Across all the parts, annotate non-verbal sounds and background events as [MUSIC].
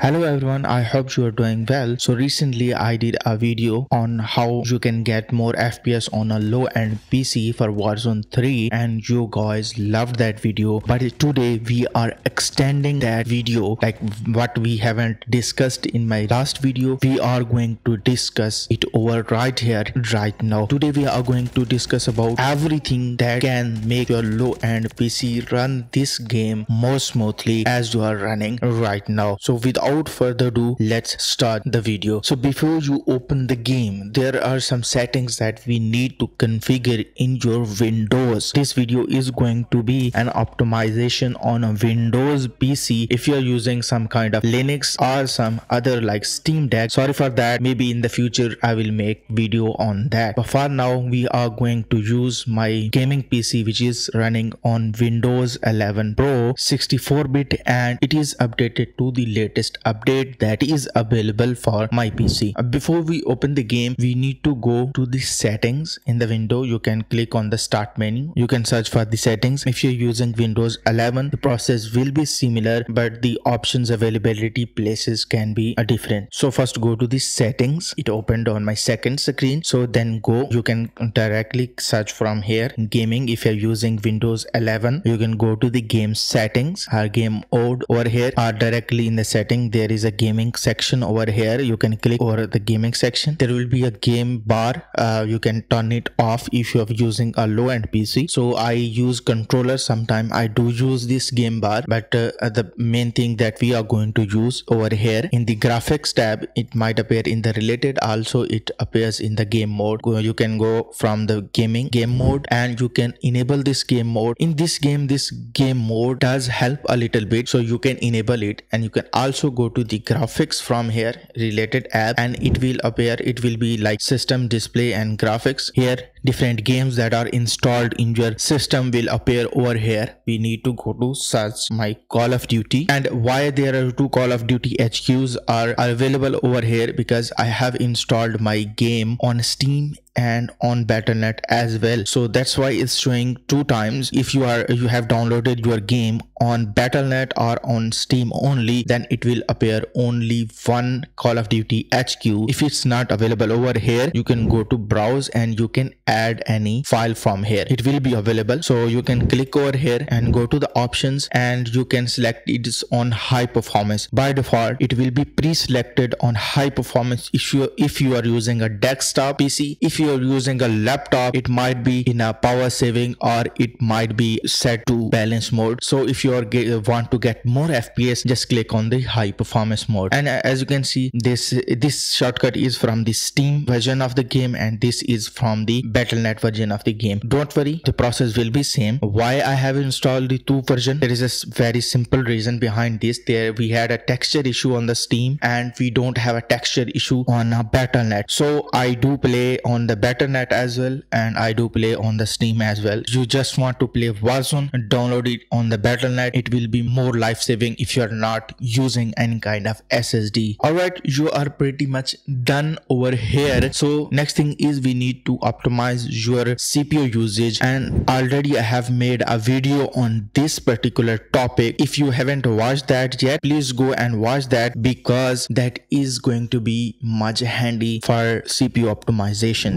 Hello everyone, I hope you are doing well. So recently I did a video on how you can get more FPS on a low end PC for Warzone 3 and you guys loved that video. But today we are extending that video like what we haven't discussed in my last video. We are going to discuss it over right here right now. Today we are going to discuss about everything that can make your low end PC run this game more smoothly as you are running right now. So without without further ado let's start the video. So before you open the game there are some settings that we need to configure in your windows. This video is going to be an optimization on a windows pc if you're using some kind of linux or some other like steam deck. Sorry for that. Maybe in the future i will make video on that. But for now we are going to use my gaming pc which is running on windows 11 pro 64 bit and it is updated to the latest update that is available for my PC. Uh, before we open the game, we need to go to the settings in the window. You can click on the start menu. You can search for the settings. If you're using Windows 11, the process will be similar, but the options availability places can be uh, different. So first go to the settings. It opened on my second screen. So then go, you can directly search from here gaming. If you're using Windows 11, you can go to the game settings our game mode over here or directly in the there is a gaming section over here. You can click over the gaming section. There will be a game bar. Uh, you can turn it off if you're using a low end pc so i use controller. Sometime i do use this game bar but uh, the main thing that we are going to use over here in the graphics tab it might appear in the related. Also it appears in the game mode. You can go from the gaming game mode and you can enable this game mode. In this game this game mode does help a little bit. So you can enable it and you can also go to the graphics from here related app and it will appear it will be like system display and graphics. Here different games that are installed in your system will appear over here. We need to go to search my call of duty and why there are two call of duty hqs are available over here because i have installed my game on steam and on battle.net as well. So that's why it's showing two times. If you are you have downloaded your game on battle.net or on steam only then it will appear only one call of duty hq if it's not available over here you can go to browse and you can add any file from here. It will be available. So you can click over here and go to the options and you can select it is on high performance. By default it will be pre-selected on high performance if you if you are using a desktop pc if you are using a laptop it might be in a power saving or it might be set to balance mode. So if you are want to get more fps just click on the high performance mode. And as you can see this this shortcut is from the steam version of the game and this is from the battle.net version of the game. Don't worry the process will be same. Why i have installed the two version? There is a very simple reason behind this. There we had a texture issue on the steam and we don't have a texture issue on a battle.net so i do play on the battle.net as well and i do play on the steam as well. You just want to play warzone and download it on the battle.net it will be more life-saving if you're not using any kind of ssd all right you are pretty much done over here. So next thing is we need to optimize your cpu usage. And already i have made a video on this particular topic. If you haven't watched that yet please go and watch that because that is going to be much handy for cpu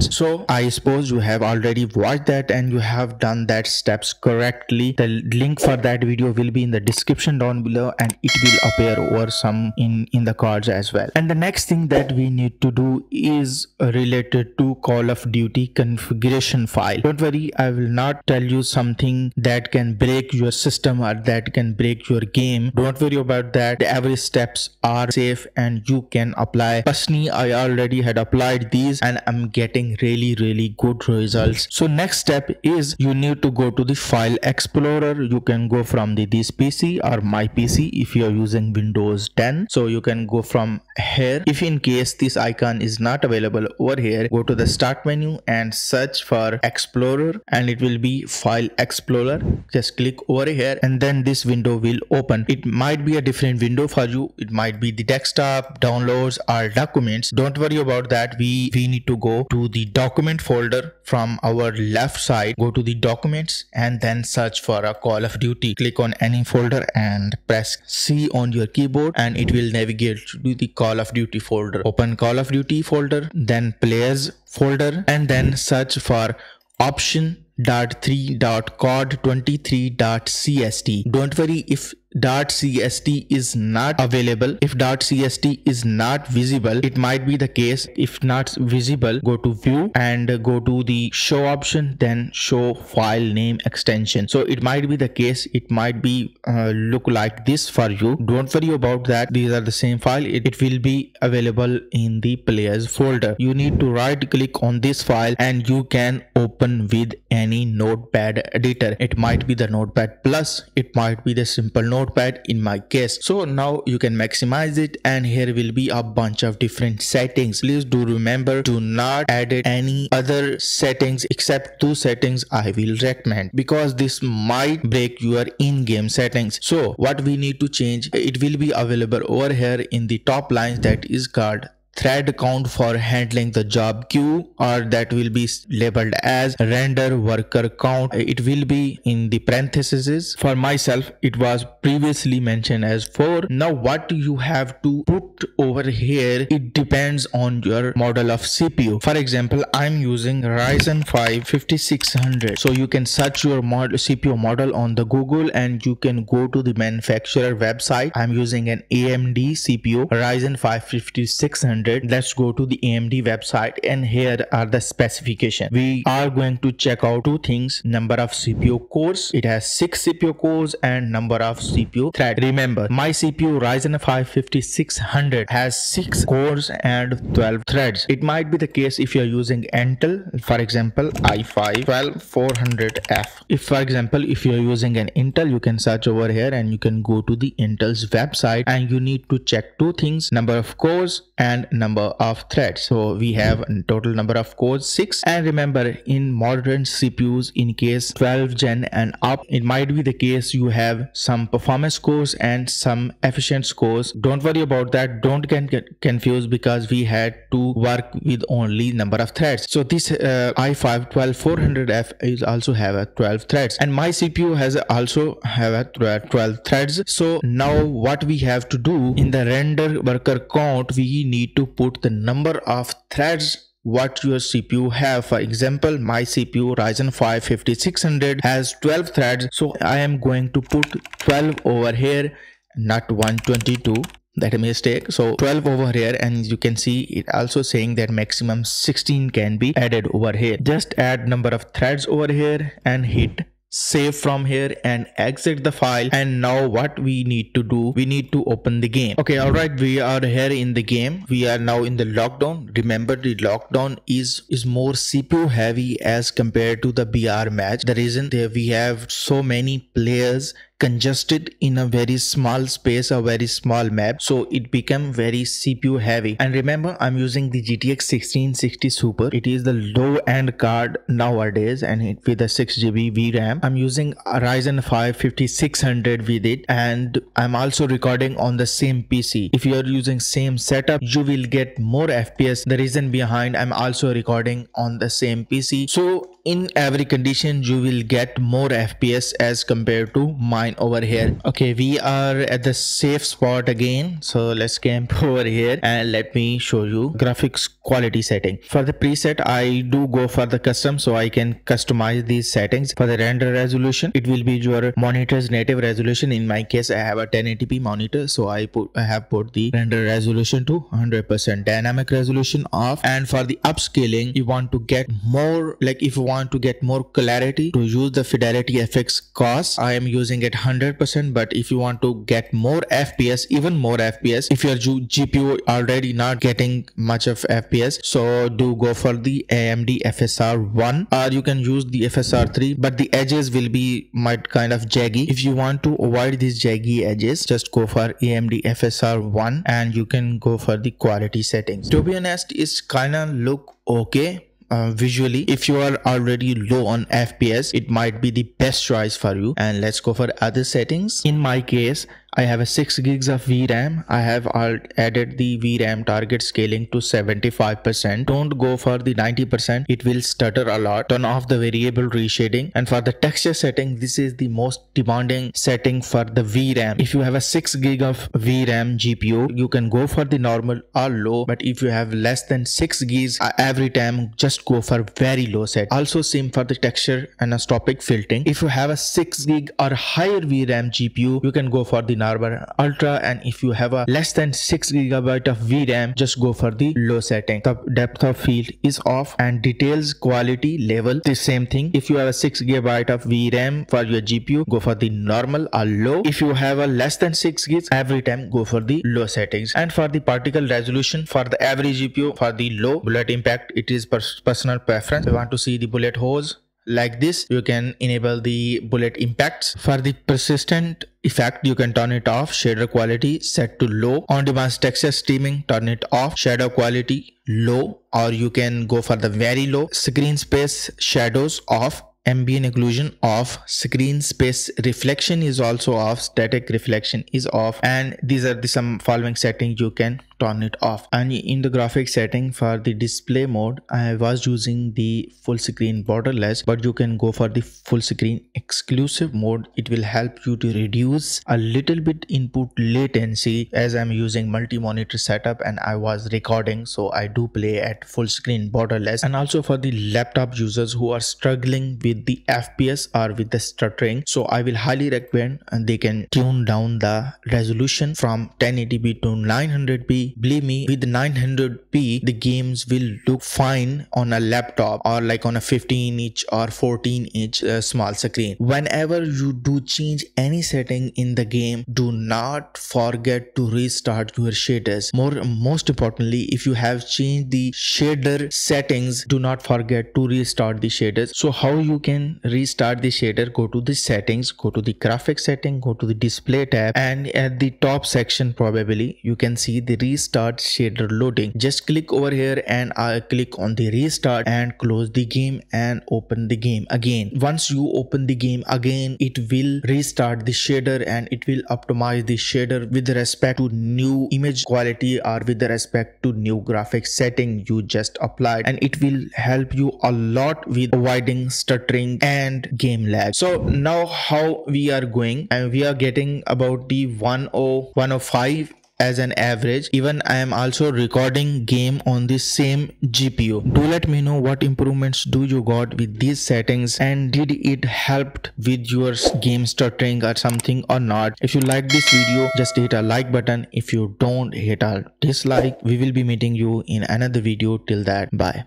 so i suppose you have already watched that and you have done that steps correctly. The link for that video will be in the description down below and it will appear over some in in the cards as well. And the next thing that we need to do is related to call of duty configuration file. Don't worry i will not tell you something that can break your system or that can break your game. Don't worry about that. Every steps are safe and you can apply. Personally i already had applied these and i'm getting really really good results. So next step is you need to go to the file explorer. You can go from the this pc or my pc if you are using windows 10 so you can go from here. If in case this icon is not available over here go to the start menu and search for explorer and it will be file explorer. Just click over here and then this window will open. It might be a different window for you. It might be the desktop downloads or documents. Don't worry about that. We we need to go to the document folder from our left side. Go to the documents and then search for a call of duty. Click on any folder and press c on your keyboard and it will navigate to the call of duty folder. Open call of duty folder then players folder and then search for option dot three dot cod 23 dot cst don't worry if .cst is not available. If dot .cst is not visible it might be the case. If not visible go to view and go to the show option then show file name extension. So it might be the case. It might be uh, look like this for you. Don't worry about that. These are the same file. It, it will be available in the players folder. You need to right click on this file and you can open with any notepad editor. It might be the notepad plus. It might be the simple notepad notepad in my case. So now you can maximize it and here will be a bunch of different settings. Please do remember to not add any other settings except two settings i will recommend because this might break your in-game settings. So what we need to change it will be available over here in the top lines that is called thread count for handling the job queue or that will be labeled as render worker count. It will be in the parentheses. For myself it was previously mentioned as 4 now what you have to put over here it depends on your model of cpu for example i'm using ryzen 5 5600 so you can search your cpu model on the google and you can go to the manufacturer website. I'm using an amd cpu ryzen 5 5600 let's go to the amd website and here are the specification. We are going to check out two things. Number of cpu cores. It has six cpu cores and number of cpu thread. Remember my cpu ryzen 5 5600 has six cores and 12 threads. It might be the case if you're using intel for example i5 12400f if for example if you're using an intel you can search over here and you can go to the intel's website and you need to check two things number of cores and number of threads so we have total number of cores 6 and remember in modern cpus in case 12 gen and up it might be the case you have some performance cores and some efficient cores. Don't worry about that. Don't get confused because we had to work with only number of threads so this uh, i5 12400f is also have a 12 threads and my cpu has also have a 12 threads. So now what we have to do in the render worker count we need to put the number of threads what your CPU have. For example, my CPU Ryzen 5 5600 has 12 threads. So I am going to put 12 over here, not 122 that a mistake so 12 over here and you can see it also saying that maximum 16 can be added over here just add number of threads over here and hit save from here and exit the file. And now what we need to do we need to open the game. Okay all right we are here in the game. We are now in the lockdown. Remember the lockdown is is more cpu heavy as compared to the br match. The reason there we have so many players congested in a very small space a very small map. So it became very cpu heavy. And remember i'm using the gtx 1660 super. It is the low end card nowadays and it with a 6 gb vram i'm using ryzen 5 5600 with it and i'm also recording on the same pc if you are using same setup you will get more fps the reason behind i'm also recording on the same pc so in every condition you will get more fps as compared to mine over here. Okay we are at the safe spot again. So let's camp [LAUGHS] over here and let me show you graphics quality setting. For the preset i do go for the custom so i can customize these settings. For the render resolution it will be your monitor's native resolution. In my case i have a 1080p monitor so i put i have put the render resolution to 100 percent dynamic resolution off. And for the upscaling you want to get more like if you want to get more clarity to use the fidelity fx CAS i am using it 100% but if you want to get more fps even more fps if your gpu already not getting much of fps so do go for the amd fsr 1 or you can use the fsr 3 but the edges will be might kind of jaggy. If you want to avoid these jaggy edges just go for amd fsr 1 and you can go for the quality settings. To be honest it's kind of look okay uh, visually. If you are already low on fps it might be the best choice for you. And let's go for other settings. In my case I have a 6 gigs of VRAM. I have added the VRAM target scaling to 75%. Don't go for the 90%. It will stutter a lot. Turn off the variable rate shading. And for the texture setting, this is the most demanding setting for the VRAM. If you have a 6 gig of VRAM GPU, you can go for the normal or low. But if you have less than 6 gigs, uh, every time just go for very low set. Also same for the texture and anisotropic filtering. If you have a 6 gig or higher VRAM GPU, you can go for the Narvar Ultra and if you have a less than 6 gigabyte of VRAM just go for the low setting. The depth of field is off and details quality level the same thing. If you have a 6 gigabyte of VRAM for your GPU go for the normal or low. If you have a less than 6 gigs every time go for the low settings and for the particle resolution for the average GPU for the low bullet impact it is personal preference. You want to see the bullet holes like this you can enable the bullet impacts. For the persistent effect you can turn it off. Shader quality set to low. On demand texture streaming turn it off. Shadow quality low or you can go for the very low. Screen space shadows off. Ambient occlusion off. Screen space reflection is also off. Static reflection is off. And these are the some following settings you can turn it off. And in the graphic setting for the display mode i was using the full screen borderless but you can go for the full screen exclusive mode. It will help you to reduce a little bit input latency as i'm using multi-monitor setup and i was recording. So i do play at full screen borderless. And also for the laptop users who are struggling with the fps or with the stuttering so i will highly recommend and they can tune down the resolution from 1080p to 900p believe me. With 900p the games will look fine on a laptop or like on a 15 inch or 14 inch uh, small screen. Whenever you do change any setting in the game do not forget to restart your shaders. More most importantly if you have changed the shader settings do not forget to restart the shaders. So how you can restart the shader? Go to the settings go to the graphic setting go to the display tab and at the top section probably you can see the restart restart shader loading. Just click over here and i click on the restart and close the game and open the game again. Once you open the game again it will restart the shader and it will optimize the shader with respect to new image quality or with respect to new graphic setting you just applied. And it will help you a lot with avoiding stuttering and game lag. So now how we are going? And we are getting about the 10105 as an average even i am also recording game on the same gpu do let me know what improvements do you got with these settings and did it helped with your game stuttering or something or not? If you like this video just hit a like button. If you don't hit a dislike. We will be meeting you in another video. Till that bye